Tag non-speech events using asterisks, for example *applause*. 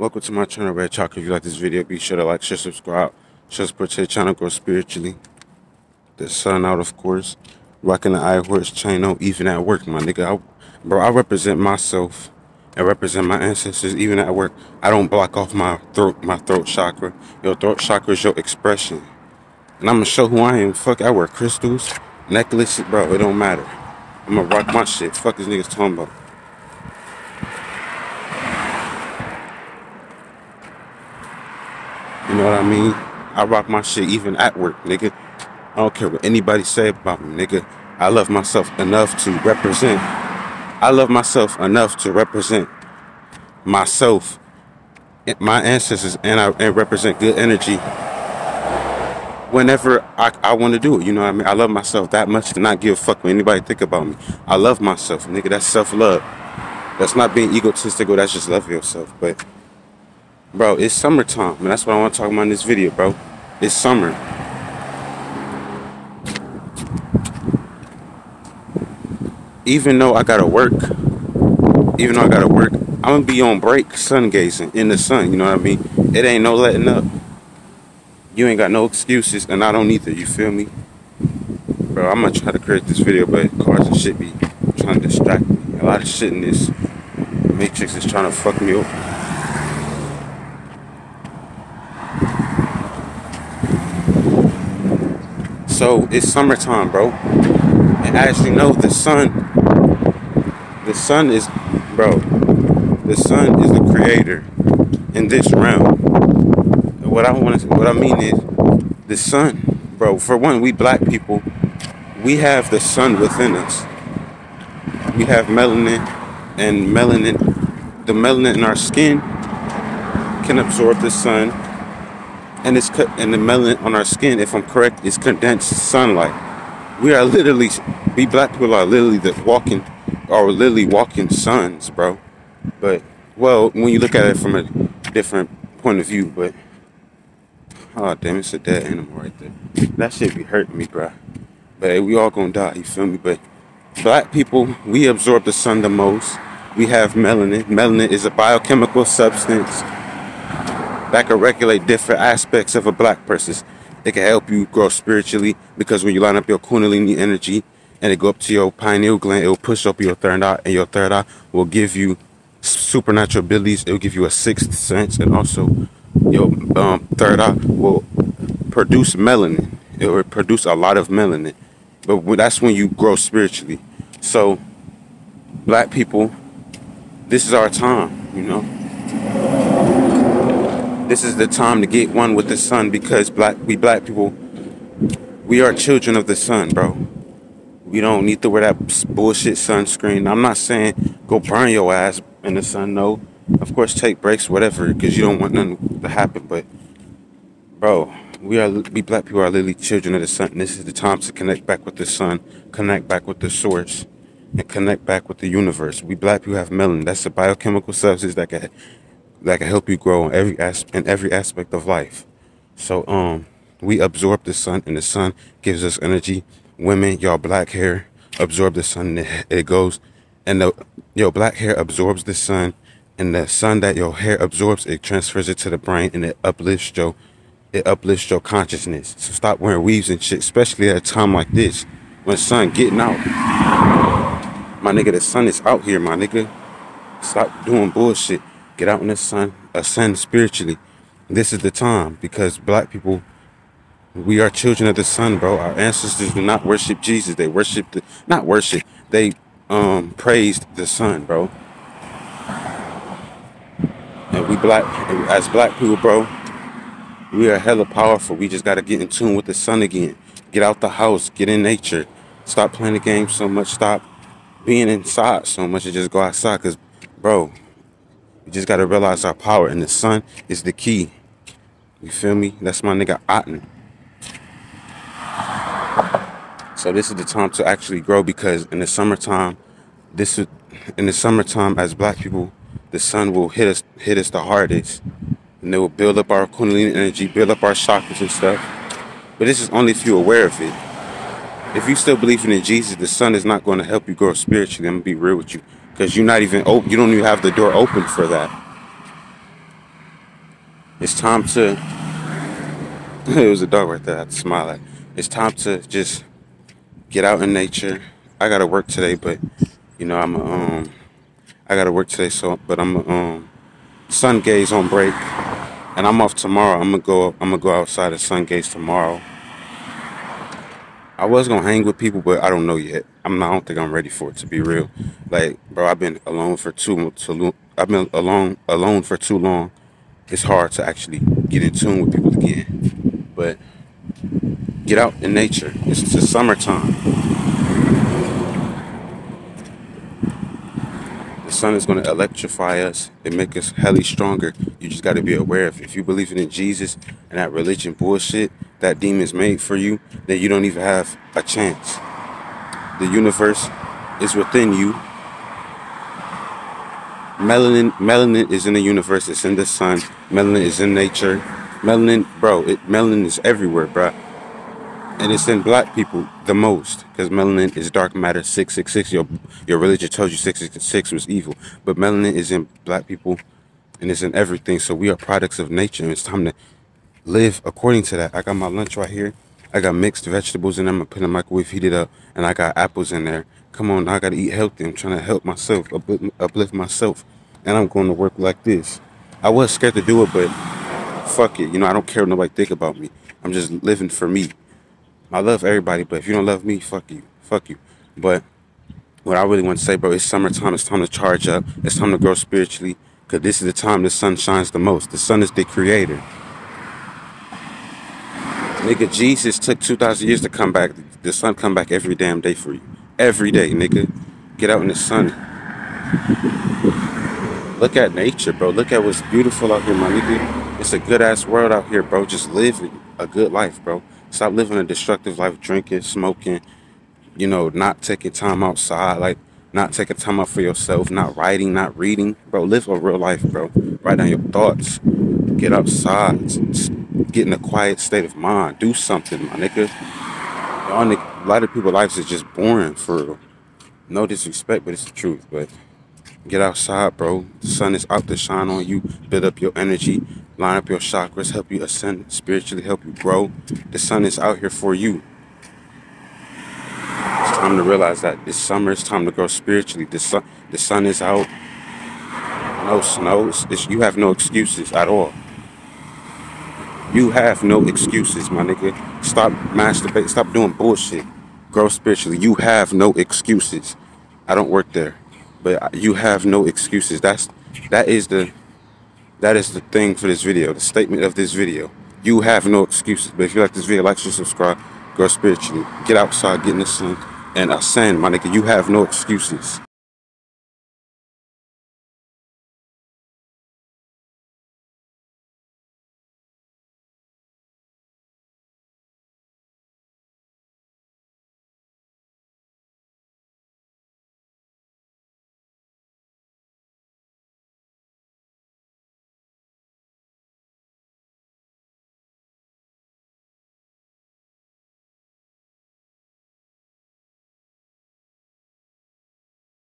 Welcome to my channel, Red Chakra. If you like this video, be sure to like, share, subscribe. Share, support to the channel, grow spiritually. The sun out, of course. Rocking the eye Horus chain on, even at work, my nigga. I, bro, I represent myself and represent my ancestors, even at work. I don't block off my throat, my throat chakra. Your throat chakra is your expression. And I'm gonna show who I am. Fuck, I wear crystals, necklaces, bro. It don't matter. I'm gonna rock my shit. Fuck these niggas talking about. You know what I mean? I rock my shit even at work, nigga. I don't care what anybody say about me, nigga. I love myself enough to represent. I love myself enough to represent myself, my ancestors, and I and represent good energy whenever I, I want to do it. You know what I mean? I love myself that much to not give a fuck what anybody think about me. I love myself, nigga. That's self-love. That's not being egotistical. that's just love yourself. But bro, it's summertime, and that's what I want to talk about in this video, bro. It's summer. Even though I gotta work, even though I gotta work, I'm gonna be on break sun gazing in the sun, you know what I mean? It ain't no letting up. You ain't got no excuses, and I don't either, you feel me? Bro, I'm gonna try to create this video, but cars and shit be trying to distract me. A lot of shit in this matrix is trying to fuck me up. So it's summertime, bro. And as you know, the sun, the sun is, bro, the sun is the creator in this realm. What I want to, what I mean is, the sun, bro. For one, we black people, we have the sun within us. We have melanin, and melanin, the melanin in our skin can absorb the sun and it's cut and the melanin on our skin, if I'm correct, is condensed sunlight. We are literally, we black people are literally the walking, are literally walking suns, bro. But well, when you look at it from a different point of view, but oh damn, it's a dead animal right there. That shit be hurting me, bro. But we all gonna die, you feel me? But black people, we absorb the sun the most. We have melanin. Melanin is a biochemical substance that can regulate different aspects of a black person. It can help you grow spiritually because when you line up your kundalini energy and it go up to your pineal gland, it will push up your third eye, and your third eye will give you supernatural abilities. It will give you a sixth sense, and also your um, third eye will produce melanin. It will produce a lot of melanin, but that's when you grow spiritually. So, black people, this is our time, you know. This is the time to get one with the sun because black we black people we are children of the sun, bro. We don't need to wear that bullshit sunscreen. I'm not saying go burn your ass in the sun. No, of course take breaks, whatever, because you don't want nothing to happen. But bro, we are we black people are literally children of the sun. This is the time to connect back with the sun, connect back with the source, and connect back with the universe. We black people have melanin. That's a biochemical substance that can that can help you grow in every in every aspect of life. So um we absorb the sun and the sun gives us energy. Women, y'all black hair absorb the sun and it goes and the your black hair absorbs the sun and the sun that your hair absorbs it transfers it to the brain and it uplifts your it uplifts your consciousness. So stop wearing weaves and shit, especially at a time like this when sun getting out. My nigga, the sun is out here, my nigga. Stop doing bullshit. Get out in the sun, ascend spiritually. This is the time because black people, we are children of the sun, bro. Our ancestors do not worship Jesus. They worship the, not worship, they um praised the sun, bro. And we black, as black people, bro, we are hella powerful. We just gotta get in tune with the sun again. Get out the house, get in nature. Stop playing the game so much. Stop being inside so much and just go outside. Cause, bro, just gotta realize our power, and the sun is the key. You feel me? That's my nigga Otten. So this is the time to actually grow because in the summertime, this is in the summertime as black people, the sun will hit us hit us the hardest. And it will build up our kundalini energy, build up our chakras and stuff. But this is only if you're aware of it. If you still believing in Jesus, the sun is not going to help you grow spiritually. I'm gonna be real with you because you're not even open. You don't even have the door open for that. It's time to. *laughs* it was a dog right there. I had to smile at. It's time to just get out in nature. I gotta work today, but you know I'm um I gotta work today, so but I'm um sun gaze on break, and I'm off tomorrow. I'm gonna go. I'm gonna go outside of sun gaze tomorrow. I was gonna hang with people, but I don't know yet. I'm not. I don't think I'm ready for it to be mm-hmm. real. Like, bro, I've been alone for too. too I've been alone alone for too long. It's hard to actually get in tune with people again. But get out in nature. It's the summertime. The sun is going to electrify us and make us helly stronger. You just got to be aware of if you believe in Jesus and that religion bullshit that demons made for you, then you don't even have a chance. The universe is within you. Melanin, melanin is in the universe. It's in the sun. Melanin is in nature. Melanin, bro, it, melanin is everywhere, bro and it's in black people the most because melanin is dark matter 666 your your religion tells you 666 was evil but melanin is in black people and it's in everything so we are products of nature it's time to live according to that i got my lunch right here i got mixed vegetables and i'm gonna put in the microwave heat it up and i got apples in there come on i gotta eat healthy i'm trying to help myself uplift, myself and i'm going to work like this i was scared to do it but fuck it you know i don't care what nobody think about me i'm just living for me I love everybody, but if you don't love me, fuck you. Fuck you. But what I really want to say, bro, it's summertime. It's time to charge up. It's time to grow spiritually. Because this is the time the sun shines the most. The sun is the creator. Nigga, Jesus took 2,000 years to come back. The sun come back every damn day for you. Every day, nigga. Get out in the sun. Look at nature, bro. Look at what's beautiful out here, my nigga. It's a good ass world out here, bro. Just live a good life, bro. Stop living a destructive life, drinking, smoking, you know, not taking time outside, like not taking time out for yourself, not writing, not reading. Bro, live a real life, bro. Write down your thoughts. Get outside. Get in a quiet state of mind. Do something, my nigga. A lot of people's lives is just boring for no disrespect, but it's the truth. But get outside, bro. The sun is out to shine on you. Build up your energy line up your chakras, help you ascend spiritually, help you grow. The sun is out here for you. It's time to realize that this summer it's time to grow spiritually. The sun, the sun is out. No snow. It's, it's, you have no excuses at all. You have no excuses, my nigga. Stop masturbating. Stop doing bullshit. Grow spiritually. You have no excuses. I don't work there, but you have no excuses. That's that is the that is the thing for this video, the statement of this video. You have no excuses. But if you like this video, like, share, subscribe, grow spiritually, get outside, get in the sun, and ascend, my nigga. You have no excuses.